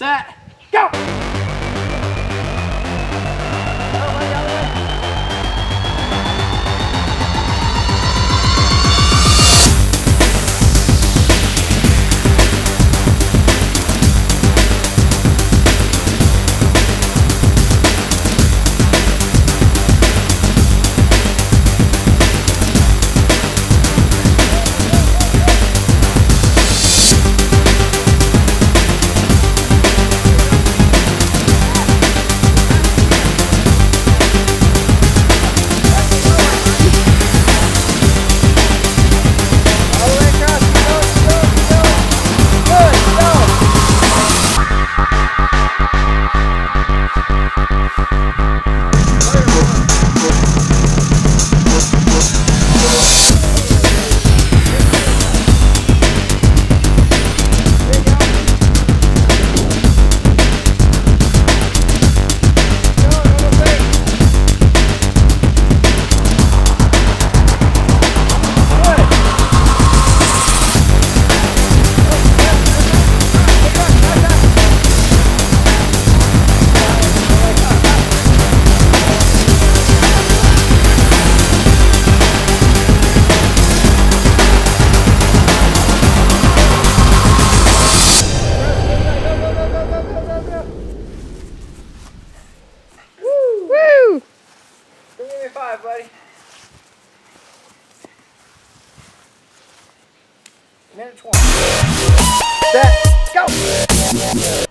set, go! Minute 20. Set, go!